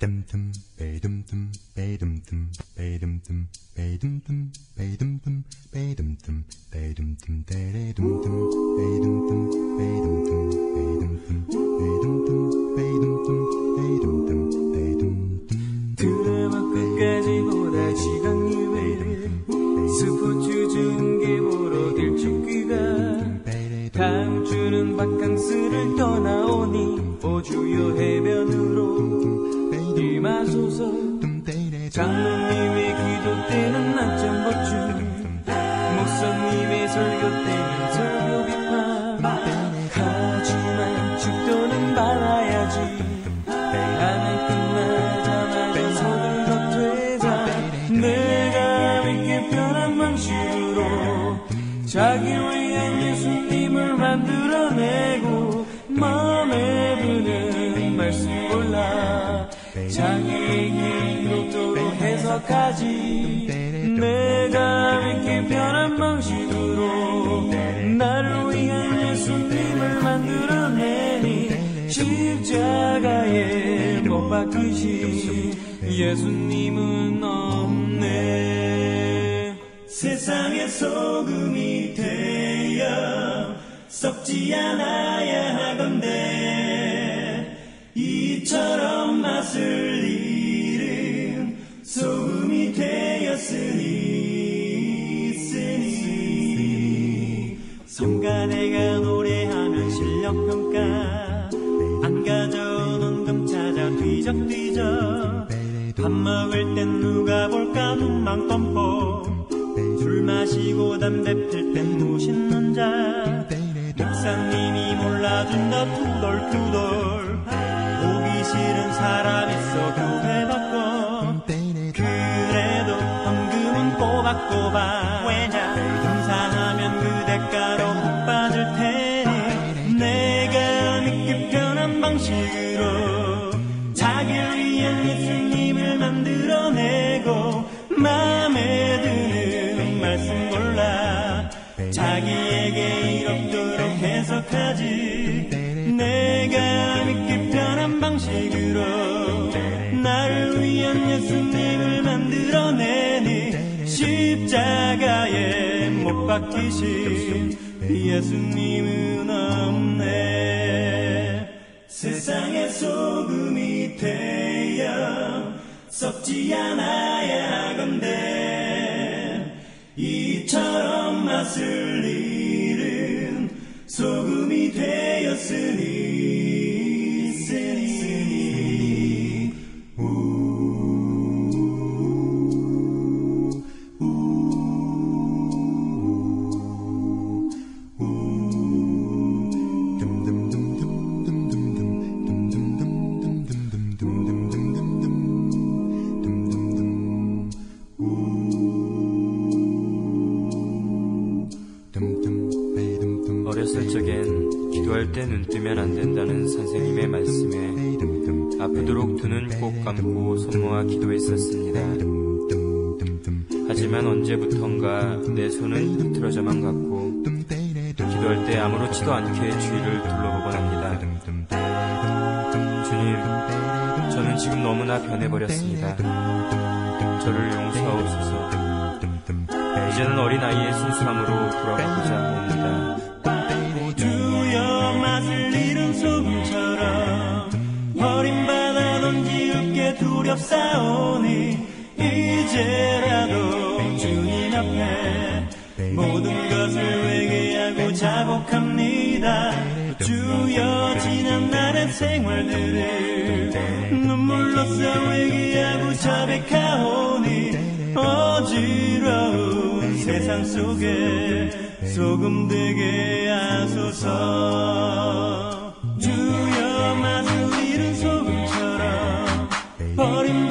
dum dum bay dum dum bay dum dum bay dum dum bay dum dum bay dum dum bay dum dum bay dum dum day dum dum bay dum 장로님의 기도 때는 낮잠 보충 목사님의 설교 때는 설교 비판. 하지만 죽도는 말아야지. 나는 끝나자마자 서둘러 퇴장 내가 믿게 편한 방식으로 자기 위한 예수님을 만들어내고 마음에 드는 말씀 골라. 이롭도록 해석하지. 내가 믿기 편한 방식으로 나를 위한 예수님을 만들어내니 십자가에 못 박히신 예수님은 없네. 세상의 소금이 되어 썩지 않아야 하건대 내가 노래하면 실력평가. 안 가져오는 금 찾아 뒤적뒤적. 밥 먹을 땐 누가 볼까 눈망 뻔뻔. 술 마시고 담배 필땐 무신는 자. 목사님이 몰라준다 투덜투덜 보기 싫은 사람 있어 교회 바꿔 그래도 헌금은 꼬박꼬박. 왜냐? 감사하면 그 대가 자기를 위한 예수님을 만들어내고 마음에 드는 말씀 골라. 자기에게 이롭도록 해석하지. 내가 믿기 편한 방식으로 나를 위한 예수님을 만들어내니 십자가에 못 박히신 예수님은 없네. 소금이 되어 썩지 않아야 하건대. 이처럼 맛을 잃 어렸을 적엔 기도할 때 눈 뜨면 안 된다는 선생님의 말씀에 아프도록 두 눈 꼭 감고 손 모아 기도했었습니다. 하지만 언제부턴가 내 손은 흐트러져만 갔고 기도할 때 아무렇지도 않게 주위를 둘러보곤 합니다. 주님, 저는 지금 너무나 변해버렸습니다. 저를 용서하옵소서. 이제는 어린아이의 순수함으로 돌아가고자 합니다. 주여 맛을 잃은 소금처럼 버림받아 던지울게 두렵사오니 이제라도 주님 앞에 모든 것을 회개하고 자복합니다 주여 지난 날의 생활들을 눈물로써 회개하고 자백하오니 어지러운 세상 속에 소금 되게 하소서. 주여 맛을 잃은 소금처럼 버림